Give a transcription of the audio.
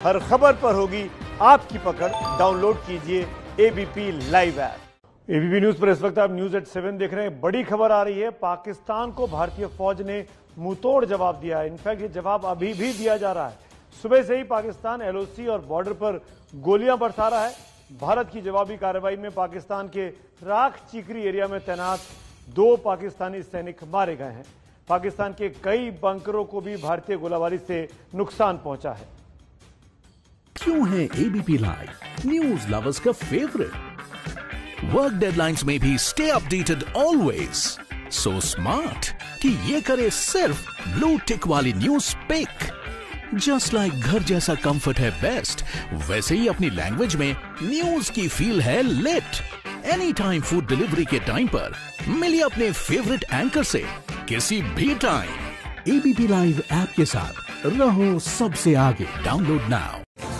हर खबर पर होगी आपकी पकड़। डाउनलोड कीजिए ABP live app ABP news पर इस वक्त आप न्यूज़ एट सेवन देख रहे हैं। बड़ी खबर आ रही है। पाकिस्तान को भारतीय फौज ने मुंहतोड़ जवाब दिया है। इनफैक्ट ये जवाब अभी भी दिया जा रहा है। सुबह से ही पाकिस्तान एलओसी और बॉर्डर पर गोलियाँ बरसा रहा है। भारत की जवाबी कार्रवाई में पाकिस्तान के राख चीकरी एरिया में तैनात दो पाकिस्तानी सैनिक मारे गए हैं। पाकिस्तान के कई बंकरों को भी भारतीय गोलाबारी से नुकसान पहुँचा है। क्यों है एबीपी लाइव न्यूज़ लवर्स का फेवरेट वर्क डेडलाइंस में भी stay updated always so smart कि ये करे सिर्फ़ ब्लू टिक वाली न्यूज़ पिक जस्ट लाइक घर जैसा कंफर्ट है बेस्ट वैसे ही अपनी लैंग्वेज में न्यूज़ की फील है late any time food delivery के टाइम पर मिलिए अपने फेवरेट एंकर से किसी भी टाइम एबीपी लाइव ऐप के साथ रहो सबसे आगे. Download now